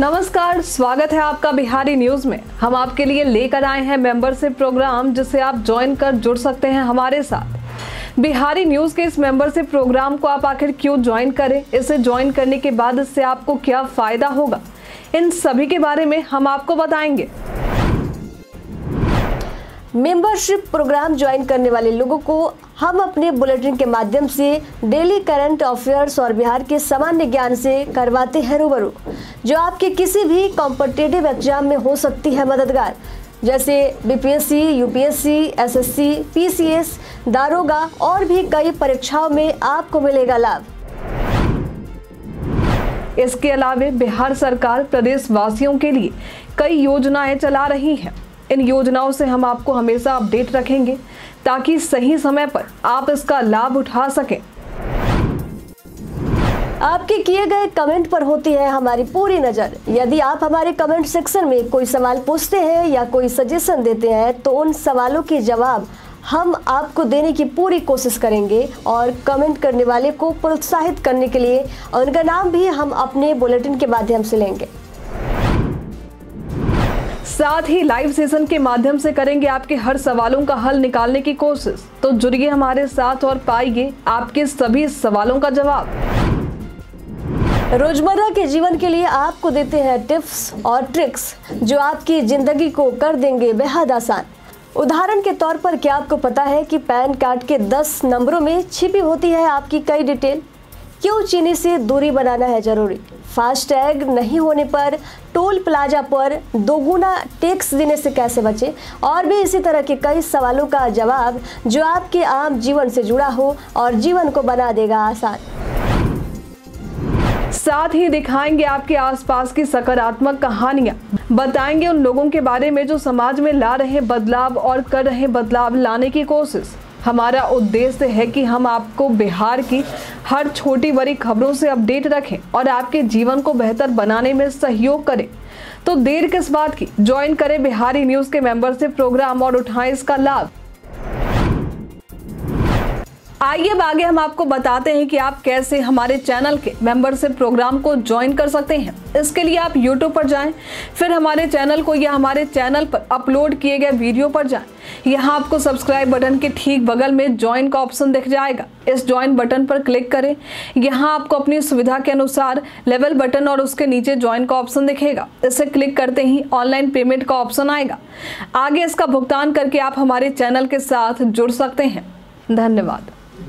नमस्कार, स्वागत है आपका बिहारी न्यूज़ में। हम आपके लिए लेकर आए हैं मेंबरशिप प्रोग्राम जिसे आप ज्वाइन कर जुड़ सकते हैं हमारे साथ। बिहारी न्यूज़ के इस मेंबरशिप प्रोग्राम को आप आखिर क्यों ज्वाइन करें? इसे ज्वाइन करने के बाद इससे आपको क्या फ़ायदा होगा? इन सभी के बारे में हम आपको बताएँगे। मेंबरशिप प्रोग्राम ज्वाइन करने वाले लोगों को हम अपने बुलेटिन के माध्यम से डेली करंट अफेयर्स और बिहार के सामान्य ज्ञान से करवाते हैं रूबरू। जो आपके किसी भी कॉम्पिटेटिव एग्ज़ाम में हो सकती है मददगार जैसे बीपीएससी, यूपीएससी, एसएससी, पीसीएस, दारोगा और भी कई परीक्षाओं में आपको मिलेगा लाभ। इसके अलावे बिहार सरकार प्रदेश वासियों के लिए कई योजनाएँ चला रही हैं। इन योजनाओं से हम आपको हमेशा अपडेट रखेंगे ताकि सही समय पर आप इसका लाभ उठा सकें। आपके किए गए कमेंट पर होती है हमारी पूरी नज़र। यदि आप हमारे कमेंट सेक्शन में कोई सवाल पूछते हैं या कोई सजेशन देते हैं तो उन सवालों के जवाब हम आपको देने की पूरी कोशिश करेंगे और कमेंट करने वाले को प्रोत्साहित करने के लिए उनका नाम भी हम अपने बुलेटिन के माध्यम से लेंगे। साथ ही लाइव सेशन के माध्यम से करेंगे आपके हर सवालों का हल निकालने की कोशिश। तो जुड़िए हमारे साथ और पाइए आपके सभी सवालों का जवाब। रोज़मर्रा के जीवन के लिए आपको देते हैं टिप्स और ट्रिक्स जो आपकी ज़िंदगी को कर देंगे बेहद आसान। उदाहरण के तौर पर क्या आपको पता है कि पैन कार्ड के 10 नंबरों में छिपी होती है आपकी कई डिटेल? क्यों चीनी से दूरी बनाना है ज़रूरी? फास्टैग नहीं होने पर टोल प्लाजा पर दोगुना टैक्स देने से कैसे बचे? और भी इसी तरह के कई सवालों का जवाब जो आपके आम जीवन से जुड़ा हो और जीवन को बना देगा आसान। साथ ही दिखाएँगे आपके आसपास की सकारात्मक कहानियाँ। बताएँगे उन लोगों के बारे में जो समाज में ला रहे बदलाव और कर रहे बदलाव लाने की कोशिश। हमारा उद्देश्य है कि हम आपको बिहार की हर छोटी बड़ी खबरों से अपडेट रखें और आपके जीवन को बेहतर बनाने में सहयोग करें। तो देर किस बात की? ज्वाइन करें बिहारी न्यूज़ के मेंबरशिप प्रोग्राम और उठाएँ इसका लाभ। आइए आगे हम आपको बताते हैं कि आप कैसे हमारे चैनल के मेंबरशिप प्रोग्राम को ज्वाइन कर सकते हैं। इसके लिए आप YouTube पर जाएँ, फिर हमारे चैनल को या हमारे चैनल पर अपलोड किए गए वीडियो पर जाएँ। यहाँ आपको सब्सक्राइब बटन के ठीक बगल में ज्वाइन का ऑप्शन दिख जाएगा। इस ज्वाइन बटन पर क्लिक करें। यहाँ आपको अपनी सुविधा के अनुसार लेवल बटन और उसके नीचे ज्वाइन का ऑप्शन दिखेगा। इसे क्लिक करते ही ऑनलाइन पेमेंट का ऑप्शन आएगा। आगे इसका भुगतान करके आप हमारे चैनल के साथ जुड़ सकते हैं। धन्यवाद।